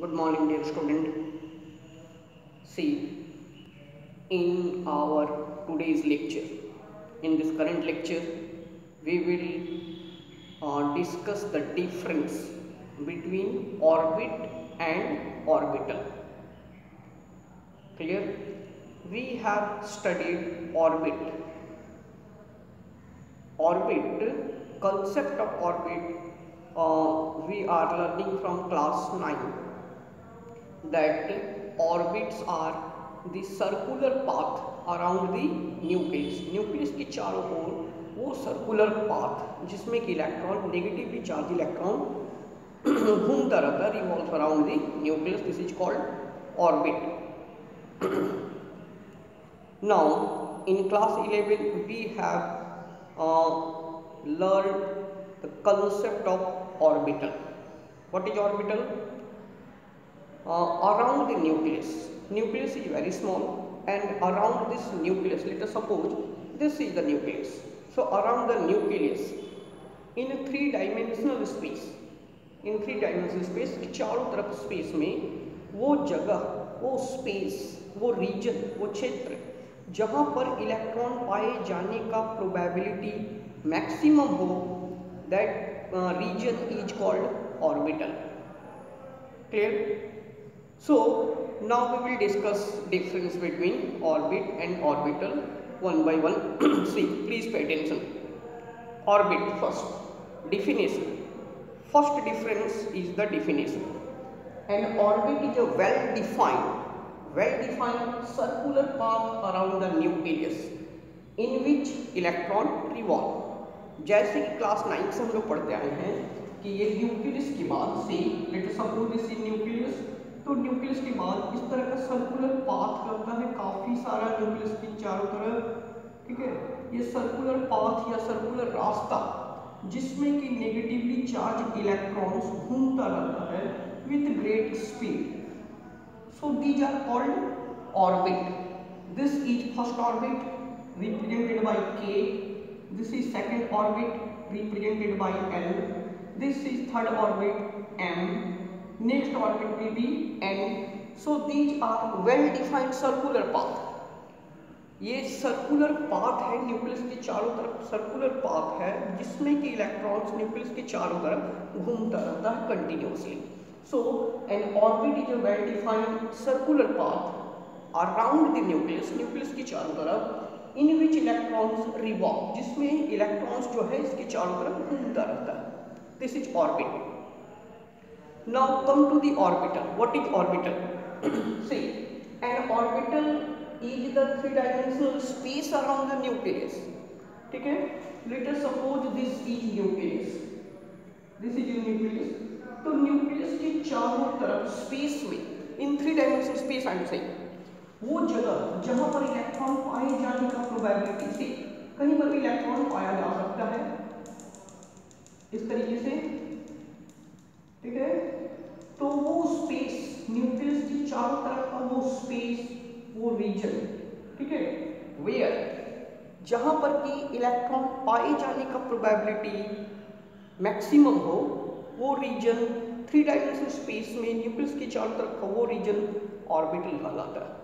Good morning, dear student. See, in our today's lecture, in this current lecture, we will uh, discuss the difference between orbit and orbital. Clear? We have studied orbit. Orbit, concept of orbit, uh, we are learning from class 9 that orbits are the circular path around the nucleus. Nucleus के चारों ओर वो circular path जिसमें कि electron negatively charge electron घूमता रहता है revolve around the nucleus this is called orbit now in class 11 we have learned the concept of orbital. What is orbital? Uh, around the nucleus nucleus is very small and around this nucleus let us suppose this is the nucleus so around the nucleus in a three dimensional space in three dimensional space चारों तरफ़ space में वो जगह वो space वो reason वो क्षेत्र जहाँ पर इलेक्ट्रॉन पाए जाने का प्रोबेबिलिटी मैक्सिमम हो that region is called orbital clear So now we will discuss difference between orbit and orbital one by one. See, please pay attention. Orbit first. Definition. First difference is the definition. An orbit is a well-defined, well-defined circular path around the nucleus in which electron revolve. जैसे कि class ninth से हम लोग पढ़ते आए हैं कि ये न्यूक्लियस के बाद से let suppose this is nucleus तो न्यूक्लियस के बाद इस तरह का सर्कुलर पाथ करता है, काफ़ी सारा न्यूक्लियस की चारों तरफ़, ठीक है? ये सर्कुलर पाथ या सर्कुलर रास्ता, जिसमें कि नेगेटिवली चार्ज इलेक्ट्रॉन्स घूमता रहता है with great speed so these are called orbit this is first orbit represented by k. This is second orbit represented by l. This is third orbit m. next orbit will be n. So, these are well defined circular path. ये circular path है nucleus के चारों तरफ़। Circular path है जिसमें कि electrons nucleus के चारों तरफ़ घूमता रहता है continuously so an orbit is a well defined circular path around the nucleus nucleus के चारों तरफ़ इन विच इलेक्ट्रॉन्स रिवॉल्व जिसमें इलेक्ट्रॉन्स जो है इसके चारों तरफ़ घूमता रहता है। This is orbit Now come to the orbital. What is orbital? See, an orbital is the three-dimensional space around the nucleus. ठीक है? Let us suppose this is nucleus. This is your nucleus. तो nucleus के चारों तरफ़ space में in three dimensional space I saying वो जगह जहाँ पर इलेक्ट्रॉन पाए जाने का प्रोबेबिलिटी से कहीं पर भी इलेक्ट्रॉन पाया जा सकता है इस तरीके से ठीक है तो वो स्पेस न्यूक्लियस की चारों तरफ़ का वो स्पेस वो रीजन ठीक है? वेयर जहाँ पर कि इलेक्ट्रॉन पाए जाने का प्रोबेबिलिटी मैक्सिमम हो, वो रीजन थ्री डायमेंशनल स्पेस में न्यूक्लियस के चारों तरफ़ का वो रीजन ऑर्बिटल कहलाता है।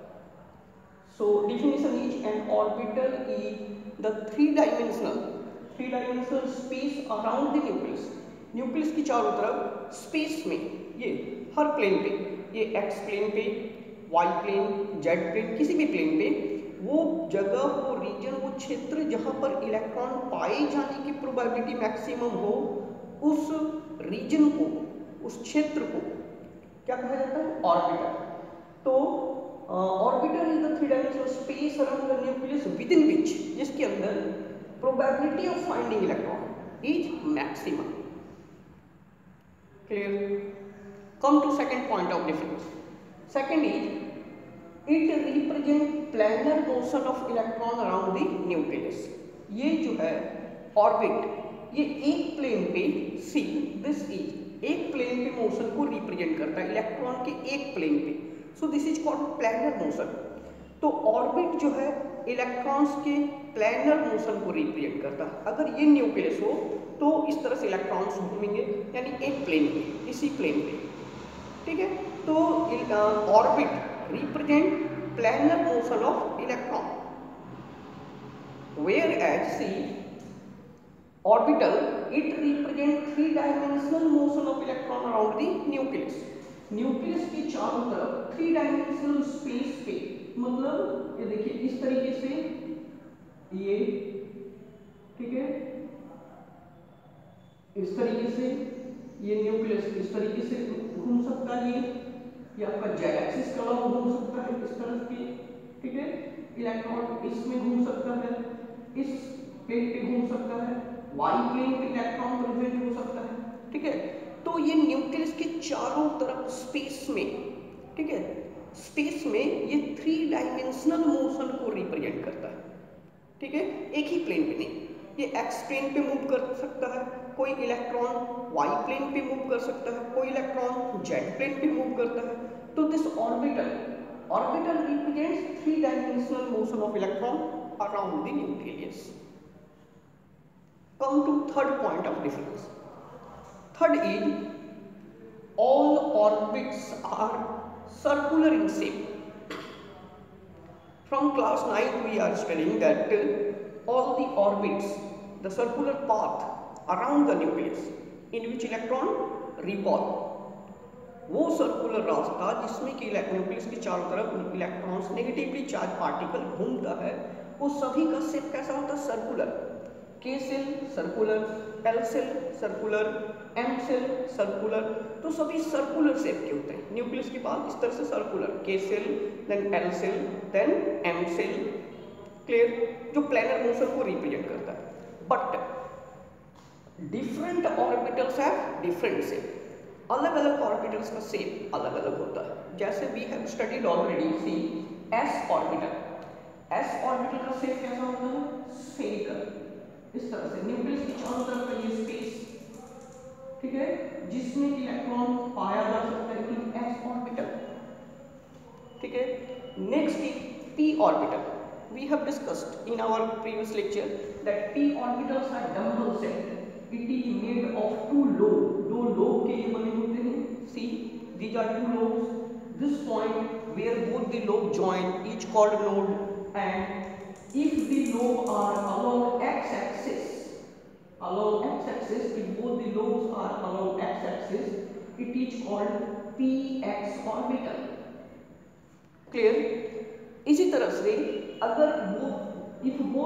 So definition is an orbital is the three dimensional three dimensional space around the nucleus nucleus की चारों तरफ़ स्पेस में ये हर प्लेन पे, ये एक्स प्लेन पे वाई प्लेन जेड प्लेन किसी भी प्लेन पे, वो जगह, वो रीजन वो क्षेत्र जहाँ पर इलेक्ट्रॉन पाए जाने की प्रोबेबिलिटी मैक्सिमम हो, उस रीजन को, उस क्षेत्र को क्या कहा जाता है? ऑर्बिटल तो orbiter is the three dimensional space around the nucleus within which जिसके अंदर probability of finding electron is maximum clear? Come to second point of difference. Second is, it represent planar motion of electron around the nucleus. ये जो है orbit ये एक plane पे see this is एक plane पे मोशन को represent करता है इलेक्ट्रॉन के एक प्लेन पे. So this is called planar motion तो ऑर्बिट जो है इलेक्ट्रॉन्स के प्लैनर मोशन को रिप्रेजेंट करता है। अगर ये न्यूक्लियस हो तो इस तरह से इलेक्ट्रॉन्स घूमेंगे, यानी एक प्लेन पे, इसी प्लेन पे। ठीक है? तो orbit represent planar motion of electron whereas see orbital it represent three dimensional motion of electron around the nucleus nucleus के चारों तरफ़ थ्री डायमेंशनल स्पेस पे मतलब ये देखिए इस तरीके से ये, ठीक है? इस तरीके से ये न्यूक्लियस इस तरीके से घूम सकता है ये? ये आपका जेड एक्सिस का घूम सकता है इस तरफ़ पे ठीक है? इलेक्ट्रॉन इसमें घूम सकता है, इस प्लेन पे घूम सकता है वाई प्लेन पे इलेक्ट्रॉन प्रेजेंट हो सकता है, ठीक है? तो ये न्यूक्लियस के चारों तरफ़ स्पेस में, ठीक है? स्पेस में ये थ्री डायमेंशनल मोशन को रिप्रेजेंट करता है, ठीक है? एक ही प्लेन पे नहीं, ये एक्स प्लेन पे मूव कर सकता है कोई इलेक्ट्रॉन वाई प्लेन पे मूव कर सकता है, कोई इलेक्ट्रॉन जेड प्लेन पे मूव करता है। तो this orbital orbital represents three dimensional motion of electron around the nucleus come to third point of difference third is all orbits are circular in shape from class ninth we are studying that all the orbits the circular path around the nucleus, in which electron revolve वो circular रास्ता जिसमें कि nucleus के चारों तरफ़ electrons negatively charge particle घूमता है, वो सभी का शेप कैसा होता? है circular K shell circular L shell circular M shell circular तो सभी सर्कुलर शेप के होते हैं। न्यूक्लियस के बाद इस तरह से circular K shell then L shell then M shell clear जो प्लेनर मोशन को रिप्रेजेंट करता है। But different orbitals have different shape अलग अलग ऑर्बिटल्स का शेप अलग अलग होता है। जैसे we have studied already see s orbital s orbital का शेप कैसा होता है? स्फेरिकल इस तरह से न्यूक्लियस की चारों तरफ़ का ये स्पेस ठीक है? जिसमें इलेक्ट्रॉन पाया जा सकता है इन एस ऑर्बिटल ठीक है? Next is p orbital we have discussed in our previous lecture that p orbitals are double set. Is made of two lobes दो लोब के ये बने होते हैं see these are two lobes this point where both the lobe join each called node and if the lobe are along x axis along x-axis if both the lobes are along x-axis it is called px orbital clear इसी तरह से अगर both if both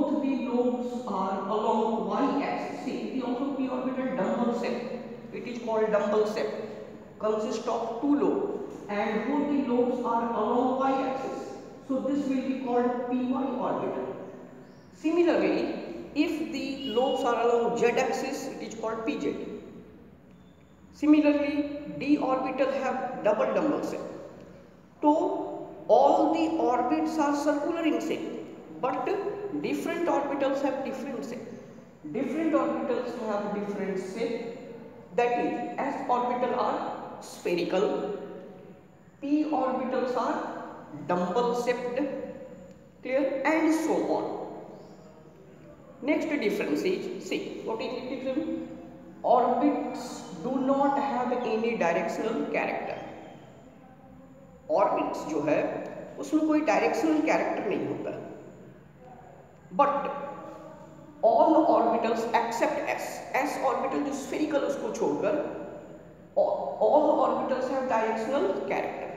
the lobes are along y-axis. See also p orbital dumbbell shape it is called dumbbell shape consists of two lobes and both the lobes are along y-axis. So this will be called py orbital. Similarly if the lobes are along z axis it is called pz similarly d orbital have double dumbbell shape so all the orbits are circular in shape but different orbitals have different shape different orbitals have different shape that is s orbital are spherical p orbitals are dumbbell shaped clear and so on Next difference is, see, what is the difference? Orbits do not have any directional character. Orbits जो है उसमें कोई directional character नहीं होता but all orbitals except s s orbital जो spherical उसको छोड़कर all orbitals have directional character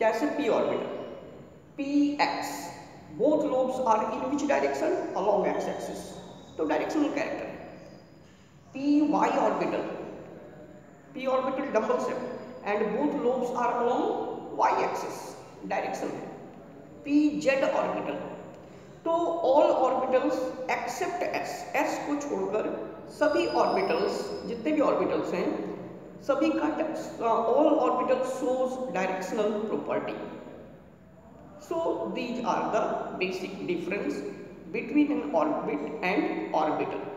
जैसे p orbital p x both lobes are in which direction along x axis तो directional character p y orbital p orbital double shape and both lobes are along y axis direction p z orbital too all orbitals except s s को छोड़कर सभी orbitals जितने भी orbitals हैं, सभी का all orbital shows directional property so these are the basic difference between an orbit and orbital